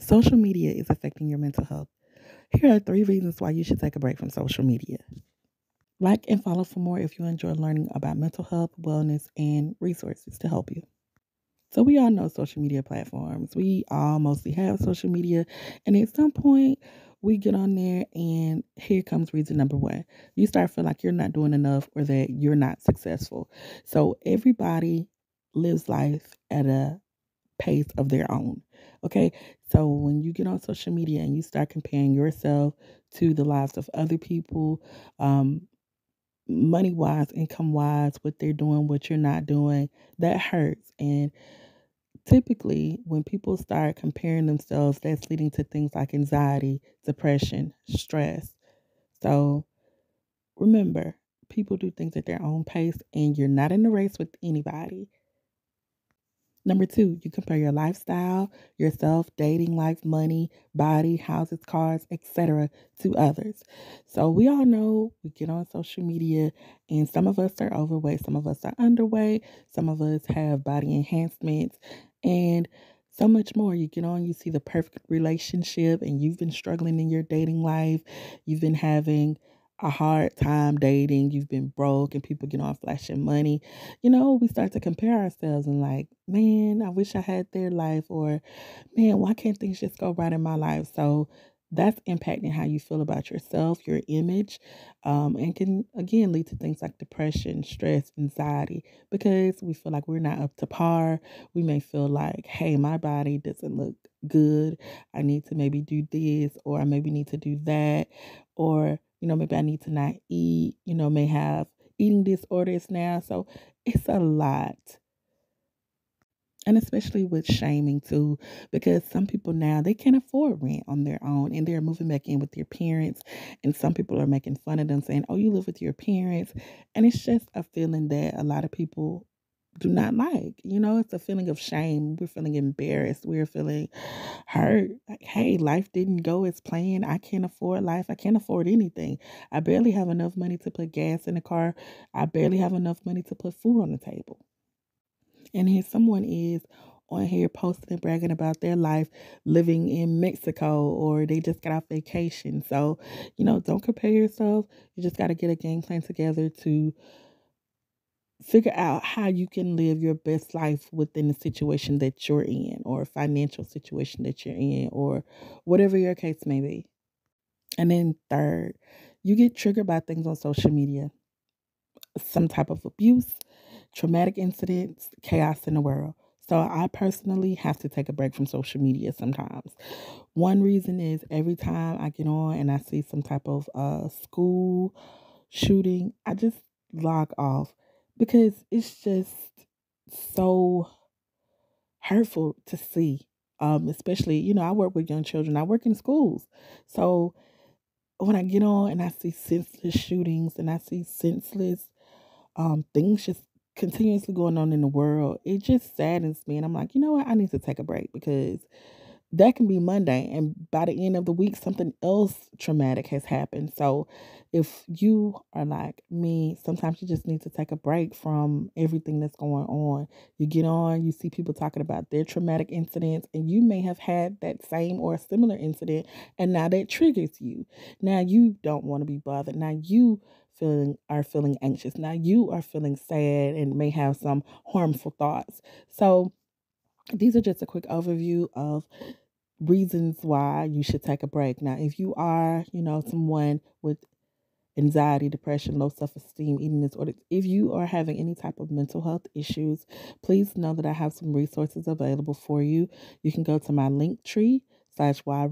Social media is affecting your mental health. Here are three reasons why you should take a break from social media. Like and follow for more if you enjoy learning about mental health, wellness, and resources to help you. So, we all know social media platforms. We all mostly have social media. And at some point, we get on there, and here comes reason number one. You start feeling like you're not doing enough or that you're not successful. So, everybody lives life at a pace of their own. Okay. So when you get on social media and you start comparing yourself to the lives of other people, um, money wise, income wise, what they're doing, what you're not doing, that hurts. And typically, when people start comparing themselves, that's leading to things like anxiety, depression, stress. So remember, people do things at their own pace, and you're not in a race with anybody. Number two, you compare your lifestyle, yourself, dating life, money, body, houses, cars, etc. to others. So we all know we get on social media and some of us are overweight, some of us are underweight, some of us have body enhancements and so much more. You get on, you see the perfect relationship and you've been struggling in your dating life. You've been having a hard time dating, you've been broke, and people get on flashing money, you know, we start to compare ourselves and like, man, I wish I had their life, or man, why can't things just go right in my life? So that's impacting how you feel about yourself, your image, um, and can again lead to things like depression, stress, anxiety, because we feel like we're not up to par. We may feel like, hey, my body doesn't look good. I need to maybe do this, or I maybe need to do that, or you know, maybe I need to not eat, you know, may have eating disorders now. So it's a lot. And especially with shaming too, because some people now they can't afford rent on their own and they're moving back in with their parents. And some people are making fun of them saying, Oh, you live with your parents. And it's just a feeling that a lot of people do not like. You know, it's a feeling of shame. We're feeling embarrassed. We're feeling hurt. Like, hey, life didn't go as planned. I can't afford life. I can't afford anything. I barely have enough money to put gas in the car. I barely have enough money to put food on the table. And here someone is on here posting and bragging about their life living in Mexico or they just got off vacation. So, you know, don't compare yourself. You just got to get a game plan together to figure out how you can live your best life within the situation that you're in or financial situation that you're in or whatever your case may be. And then third, you get triggered by things on social media. Some type of abuse, traumatic incidents, chaos in the world. So I personally have to take a break from social media sometimes. One reason is every time I get on and I see some type of uh, school shooting, I just log off because it's just so hurtful to see. Um, especially, you know, I work with young children. I work in schools. So when I get on and I see senseless shootings and I see senseless um things just continuously going on in the world, it just saddens me. And I'm like, you know what? I need to take a break because that can be Monday, and by the end of the week, something else traumatic has happened. So, if you are like me, sometimes you just need to take a break from everything that's going on. You get on, you see people talking about their traumatic incidents, and you may have had that same or similar incident, and now that triggers you. Now you don't want to be bothered. Now you feeling are feeling anxious. Now you are feeling sad and may have some harmful thoughts. So these are just a quick overview of reasons why you should take a break. Now, if you are, you know, someone with anxiety, depression, low self esteem, eating disorders, if you are having any type of mental health issues, please know that I have some resources available for you. You can go to my Linktree slash Y.